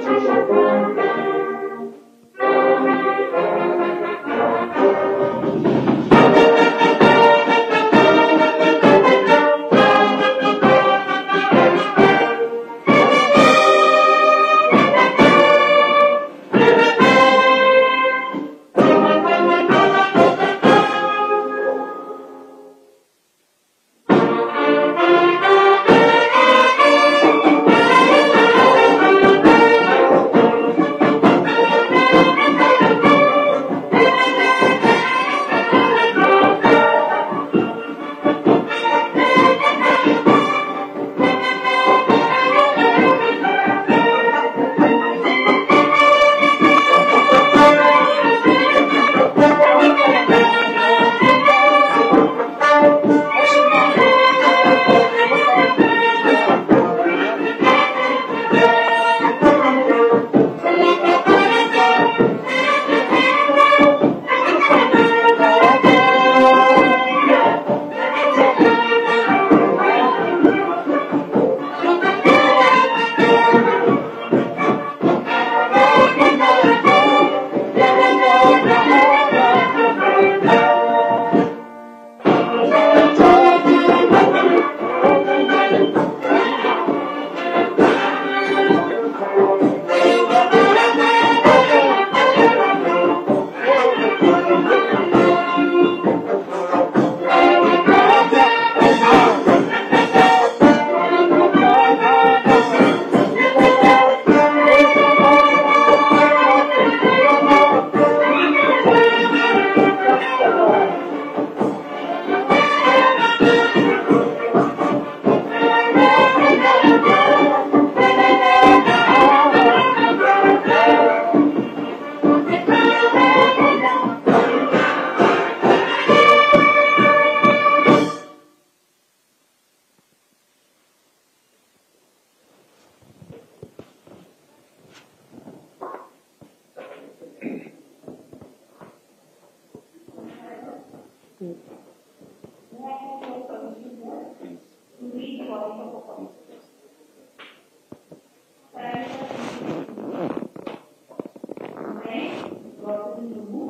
唱首歌。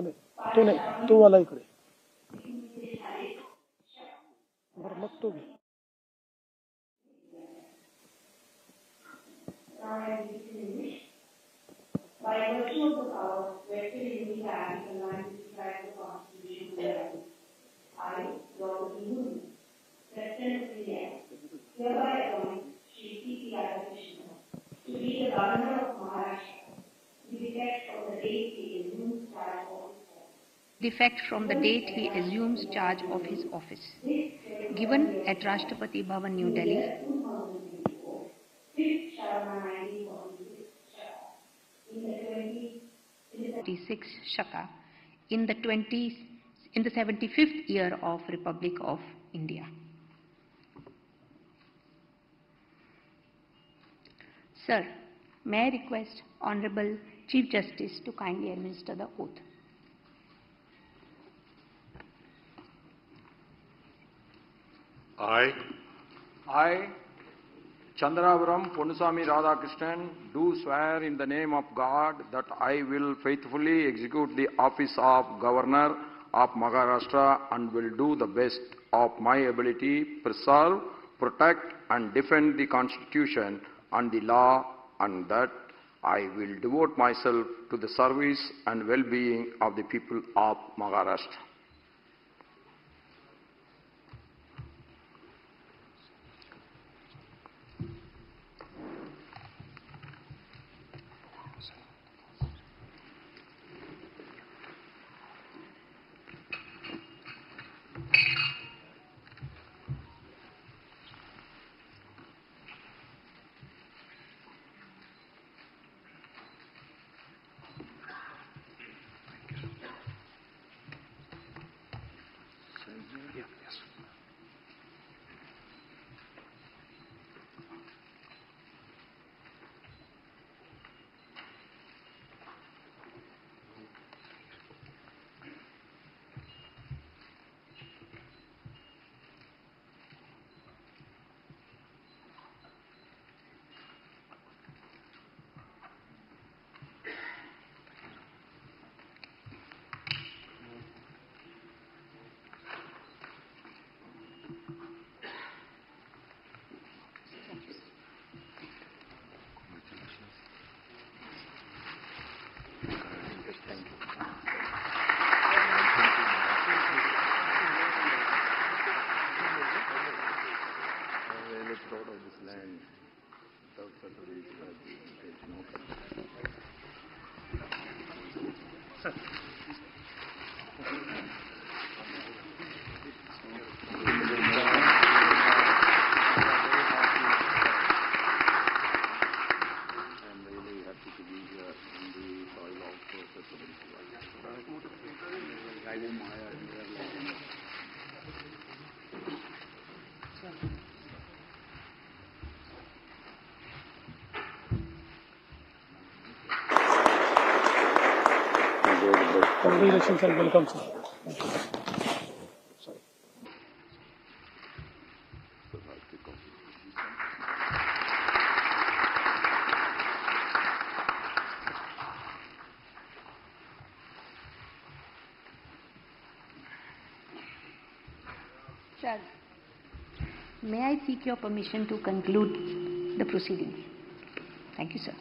तू नाही तू नाही तू आला इकडे बरं मग तू घे By virtue of the power vested in me and the line to describe the Constitution thereof, I, Robert Newman, President of the Act, hereby appoint Shri C.P. Radhakrishnan to be the Governor of Maharashtra, to the effect of the date being noon start Defect from the date he assumes charge of his office. Given at Rashtrapati Bhavan, New Delhi, 5th Shravana 1946 in the 20 in the 36 Shaka, in the 20 in the 75th year of Republic of India. Sir, may I request Honorable Chief Justice to kindly administer the oath. I, I, Chandrapuram Ponnusamy Radhakrishnan, do swear in the name of God that I will faithfully execute the office of Governor of Maharashtra and will do the best of my ability, to preserve, protect and defend the Constitution and the law and that I will devote myself to the service and well-being of the people of Maharashtra. I'm really happy to be here in the soil of Professor I am Maya India. Congratulations welcome, sir. Sir, may I seek your permission to conclude the proceedings? Thank you, sir.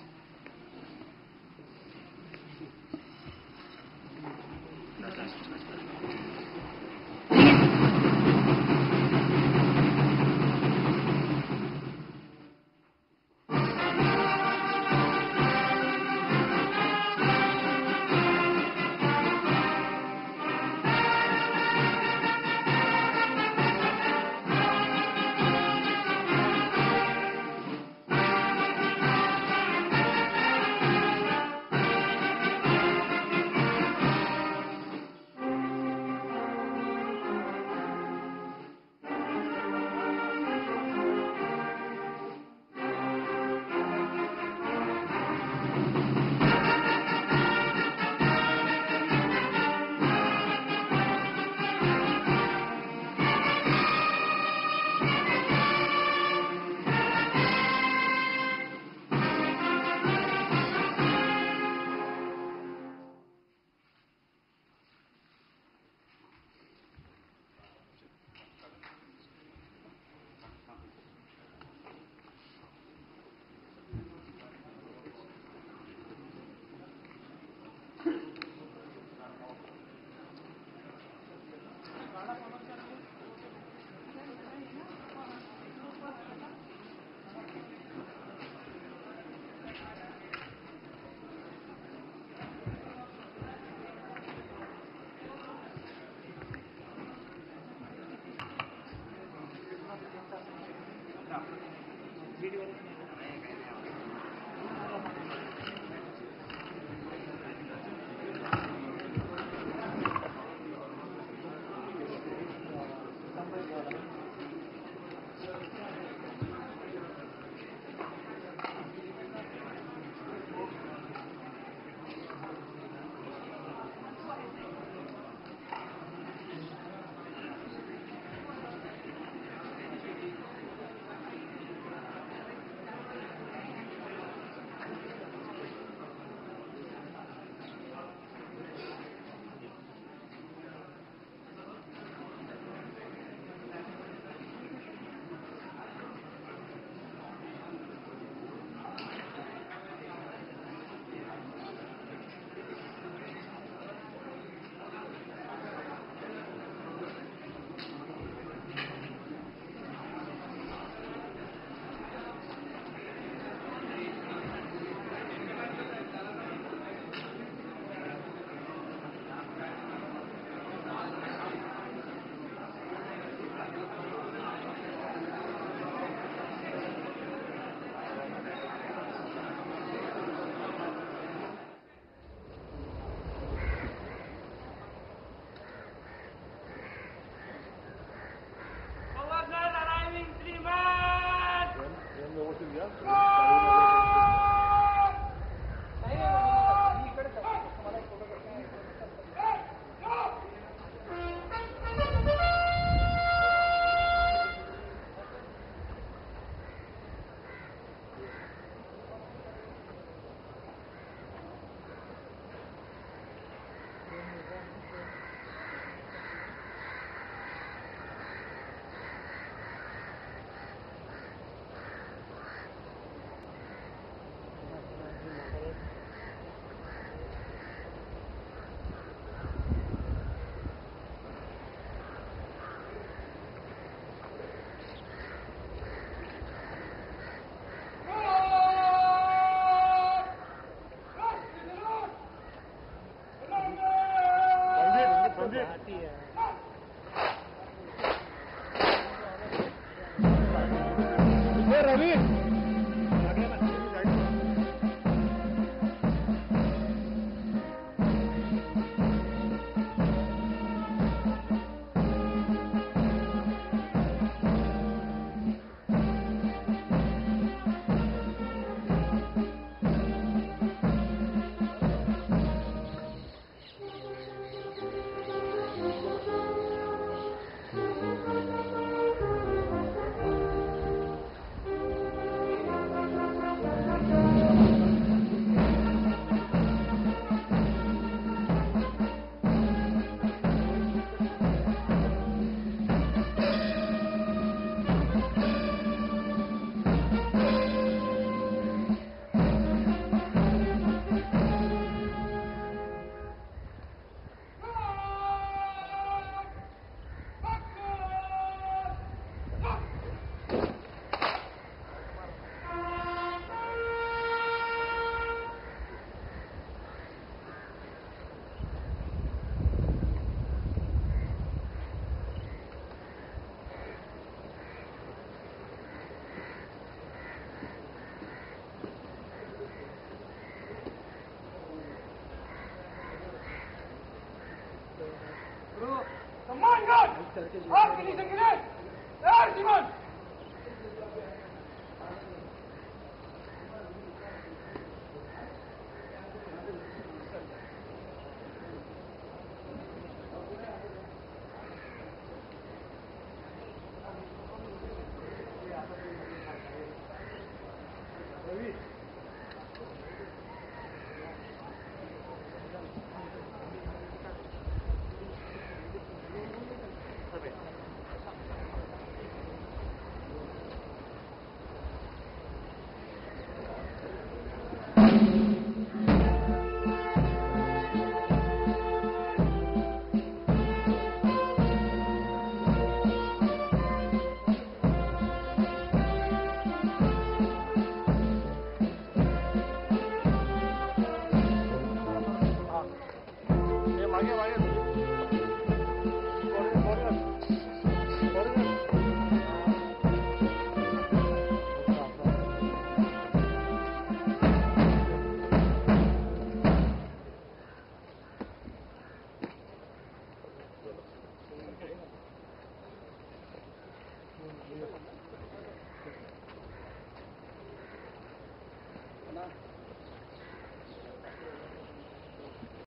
Erzincan! Akdeniz'e giren Erzincan!